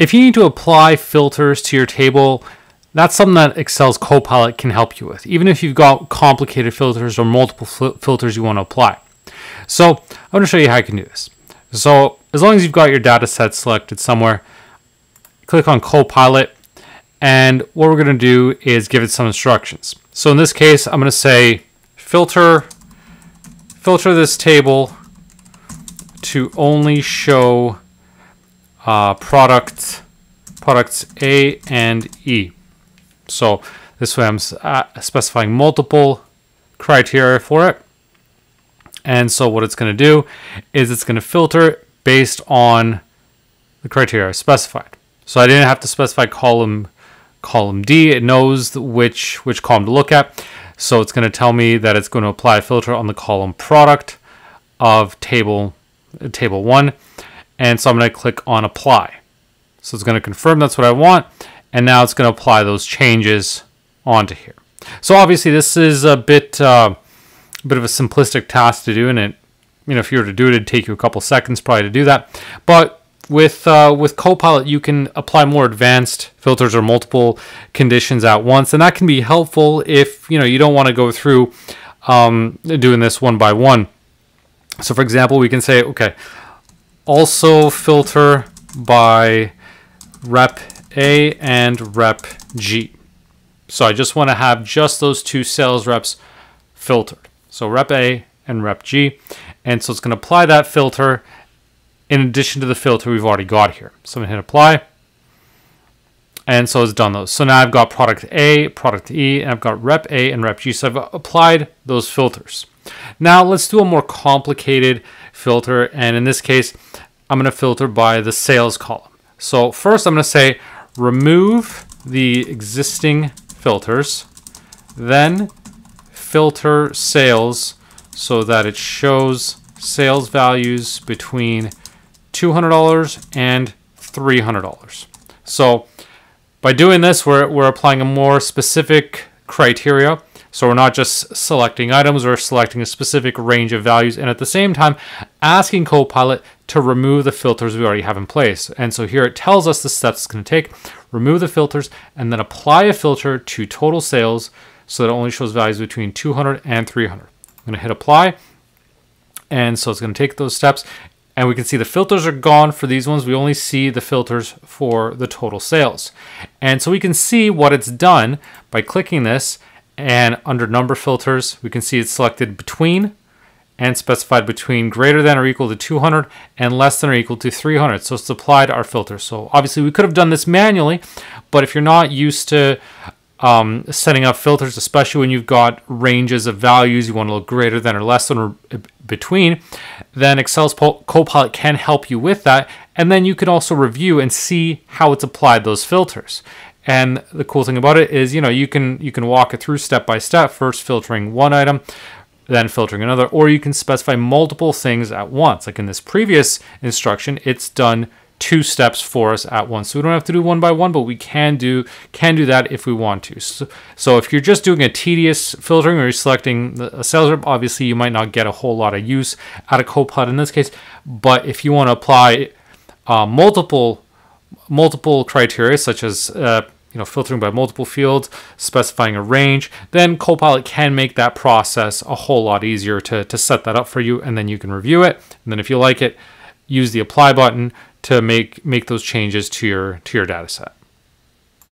if you need to apply filters to your table, that's something that Excel's Copilot can help you with, even if you've got complicated filters or multiple fil- filters you want to apply. So I'm going to show you how you can do this. So as long as you've got your data set selected somewhere, click on Copilot, and what we're going to do is give it some instructions. So in this case, I'm going to say filter, filter this table to only show uh, product, products A and E. So this way I'm uh, specifying multiple criteria for it. And so what it's going to do is it's going to filter based on the criteria specified. So I didn't have to specify column column D. It knows which which column to look at. So it's going to tell me that it's going to apply a filter on the column product of table table 1. And so I'm going to click on apply. So it's going to confirm that's what I want and now it's going to apply those changes onto here. So obviously this is a bit uh, a bit of a simplistic task to do, and it you know if you were to do it, it'd take you a couple seconds probably to do that. But with uh, with Copilot, you can apply more advanced filters or multiple conditions at once, and that can be helpful if you know you don't want to go through um, doing this one by one. So for example, we can say, okay, also filter by rep a and rep G. So I just want to have just those two sales reps filtered. So rep A and rep G. And so it's going to apply that filter in addition to the filter we've already got here. So I'm going to hit apply. And so it's done those. So now I've got product A, product E, and I've got rep A and rep G. So I've applied those filters. Now let's do a more complicated filter. And in this case, I'm going to filter by the sales column. So first I'm going to say remove the existing filters, then filter sales so that it shows sales values between $200 and $300. So by doing this, we're, we're applying a more specific criteria. So we're not just selecting items, we're selecting a specific range of values and at the same time asking Copilot to remove the filters we already have in place. And so here it tells us the steps it's going to take, remove the filters, and then apply a filter to total sales so that it only shows values between 200 and 300. I'm going to hit apply. And so it's going to take those steps. And we can see the filters are gone for these ones. We only see the filters for the total sales. And so we can see what it's done by clicking this. And under number filters, we can see it's selected between and specified between greater than or equal to 200 and less than or equal to 300. So it's applied our filter. So obviously we could have done this manually, but if you're not used to um, setting up filters, especially when you've got ranges of values, you want to look greater than or less than or between, then Excel's Copilot can help you with that. And then you can also review and see how it's applied those filters. And the cool thing about it is, you know, you can you can walk it through step by step, first filtering one item, then filtering another, or you can specify multiple things at once. Like in this previous instruction, it's done two steps for us at once. So we don't have to do one by one, but we can do can do that if we want to. So, so if you're just doing a tedious filtering or you're selecting a sales rep, obviously you might not get a whole lot of use out of Copilot in this case. But if you want to apply uh, multiple multiple criteria such as uh, you know, filtering by multiple fields, specifying a range, then Copilot can make that process a whole lot easier to, to set that up for you, and then you can review it. And then if you like it, use the apply button to make make those changes to your to your data set.